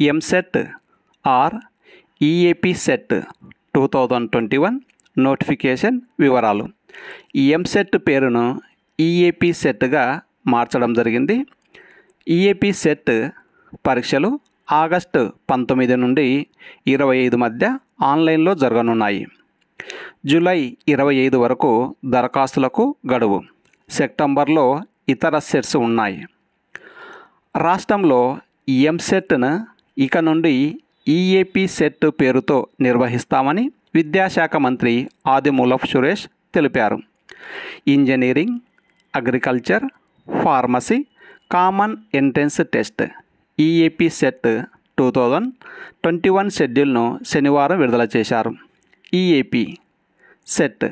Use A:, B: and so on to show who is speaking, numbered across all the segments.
A: EAMCET or EAP CET two thousand twenty one notification వివరాలు. EAMCET పేరును EAP సెట్గా మార్చడం జరిగింది. ఈఏపీ సెట్ పరీక్షలు ఆగస్టు పంతొమ్మిది నుండి ఇరవై ఐదు మధ్య ఆన్లైన్లో జరగనున్నాయి. జూలై ఇరవై ఐదు వరకు దరఖాస్తులకు గడువు. సెప్టెంబర్లో ఇతర సెట్స్ ఉన్నాయి. రాష్ట్రంలో ఎంసెట్ను ఇక నుండి ఈఏపీ సెట్ పేరుతో నిర్వహిస్తామని విద్యాశాఖ మంత్రి ఆదిమూలఫ్ సురేష్ తెలిపారు. Engineering agriculture pharmacy common entrance test EAP CET two thousand twenty one షెడ్యూల్ను శనివారం విడుదల చేశారు. EAP CET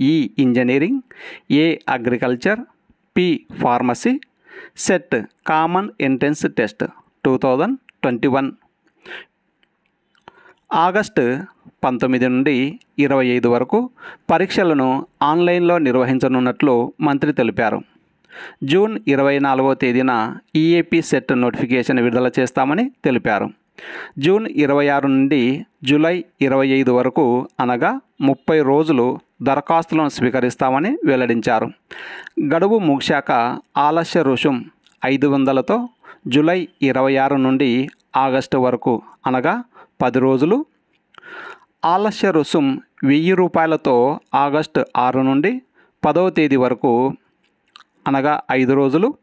A: E engineering A agriculture P pharmacy CET common entrance test two thousand twenty one. August పంతొమ్మిది నుండి ఇరవై ఐదు వరకు పరీక్షలను ఆన్లైన్లో నిర్వహించనున్నట్లు మంత్రి తెలిపారు. జూన్ ఇరవై నాలుగవ తేదీన ఈఏపీ సెట్ నోటిఫికేషన్ విడుదల చేస్తామని తెలిపారు. జూన్ ఇరవై ఆరు నుండి జూలై ఇరవై ఐదు వరకు అనగా ముప్పై రోజులు దరఖాస్తులను స్వీకరిస్తామని వెల్లడించారు. గడువు ముగిశాక ఆలస్య రుసుం ఐదు వందలతో జూలై ఇరవై ఆరు నుండి ఆగస్టు వరకు అనగా పది రోజులు. ఆలస్య రుసుం వెయ్యి రూపాయలతో ఆగస్టు ఆరు నుండి పదవ తేదీ వరకు అనగా ఐదు రోజులు.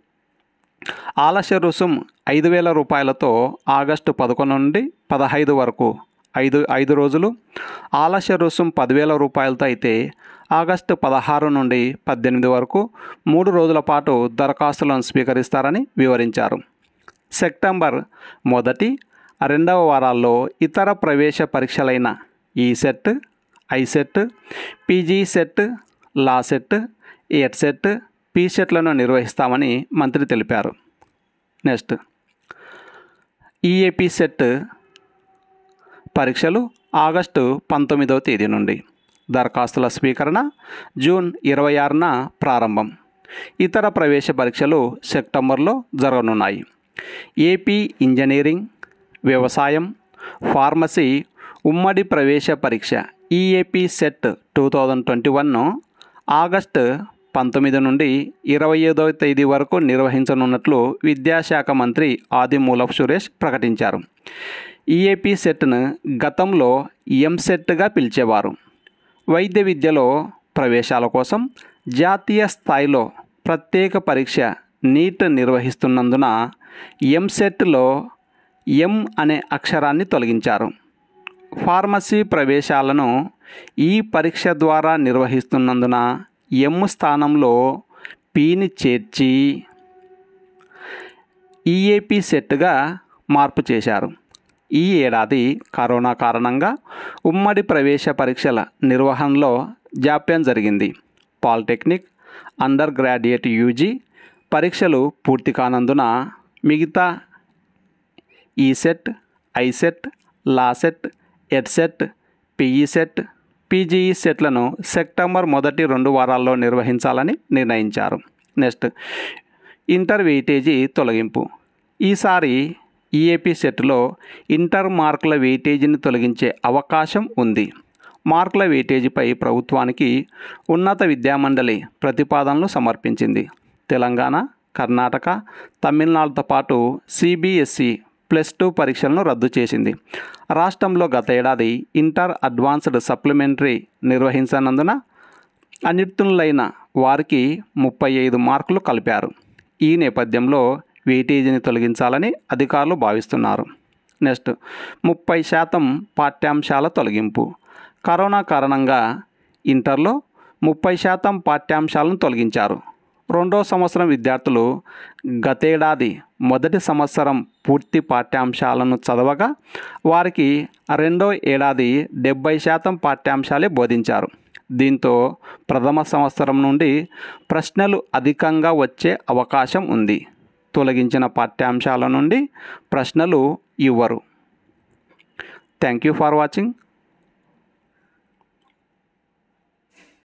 A: ఆలస్య రుసుం ఐదు వేల రూపాయలతో ఆగస్టు పదకొండు నుండి పదహైదు వరకు ఐదు ఐదు రోజులు. ఆలస్య రుసుం పదివేల రూపాయలతో అయితే ఆగస్టు పదహారు నుండి పద్దెనిమిది వరకు మూడు రోజుల పాటు దరఖాస్తులను స్వీకరిస్తారని వివరించారు. సెప్టెంబర్ మొదటి రెండవ వారాల్లో ఇతర ప్రవేశ పరీక్షలైన E CET ICET PG CET law CET Ed CET P సెట్లను నిర్వహిస్తామని మంత్రి తెలిపారు. నెక్స్ట్ ఈఏపీ సెట్ పరీక్షలు ఆగస్టు పంతొమ్మిదవ తేదీ నుండి. దరఖాస్తుల స్వీకరణ జూన్ ఇరవై ఆరున ప్రారంభం. ఇతర ప్రవేశ పరీక్షలు సెప్టెంబర్లో జరగనున్నాయి. ఏపీ ఇంజనీరింగ్ వ్యవసాయం ఫార్మసీ ఉమ్మడి ప్రవేశ పరీక్ష EAP CET two thousand twenty వన్ను ఆగస్టు పంతొమ్మిది నుండి ఇరవై ఐదవ తేదీ వరకు నిర్వహించనున్నట్లు విద్యాశాఖ మంత్రి ఆదిమూలపు సురేష్ ప్రకటించారు. ఈఏపీ సెట్ను గతంలో ఎంసెట్గా పిలిచేవారు. వైద్య విద్యలో ప్రవేశాల కోసం జాతీయ స్థాయిలో ప్రత్యేక పరీక్ష నీట్ నిర్వహిస్తున్నందున ఎంసెట్లో ఎం అనే అక్షరాన్ని తొలగించారు. ఫార్మసీ ప్రవేశాలను ఈ పరీక్ష ద్వారా నిర్వహిస్తున్నందున ఎం స్థానంలో పీని చేర్చి ఈఏపీ సెట్గా మార్పు చేశారు. ఈ ఏడాది కరోనా కారణంగా ఉమ్మడి ప్రవేశ పరీక్షల నిర్వహణలో జాప్యం జరిగింది. పాలిటెక్నిక్ అండర్ గ్రాడ్యుయేట్ యూజీ పరీక్షలు పూర్తి కానందున మిగతా ECET ICET LAWCET EdCET PE CET PGE సెట్లను సెప్టెంబర్ మొదటి రెండు వారాల్లో నిర్వహించాలని నిర్ణయించారు. నెక్స్ట్ ఇంటర్ వెయిటేజీ తొలగింపు. ఈసారి ఈఏపీ సెట్లో ఇంటర్ మార్కుల వెయిటేజీని తొలగించే అవకాశం ఉంది. మార్కుల వెయిటేజీపై ప్రభుత్వానికి ఉన్నత విద్యామండలి ప్రతిపాదనలు సమర్పించింది. తెలంగాణ కర్ణాటక తమిళనాడుతో పాటు సిబిఎస్ఈ ప్లస్ టూ పరీక్షలను రద్దు చేసింది. రాష్ట్రంలో గత ఏడాది ఇంటర్ అడ్వాన్స్డ్ సప్లిమెంటరీ నిర్వహించనందున అనిర్తులైన వారికి ముప్పై ఐదు మార్కులు కలిపారు. ఈ నేపథ్యంలో వెయిటేజీని తొలగించాలని అధికారులు భావిస్తున్నారు. నెక్స్ట్ ముప్పై శాతం పాఠ్యాంశాల తొలగింపు. కరోనా కారణంగా ఇంటర్లో ముప్పై శాతం పాఠ్యాంశాలను తొలగించారు. రెండో సంవత్సరం విద్యార్థులు గతేడాది మొదటి సంవత్సరం పూర్తి పాఠ్యాంశాలను చదవగా వారికి రెండో ఏడాది డెబ్బై శాతం పాఠ్యాంశాలే బోధించారు. దీంతో ప్రథమ సంవత్సరం నుండి ప్రశ్నలు అధికంగా వచ్చే అవకాశం ఉంది. తొలగించిన పాఠ్యాంశాల నుండి ప్రశ్నలు ఇవ్వరు. Thank you for watching.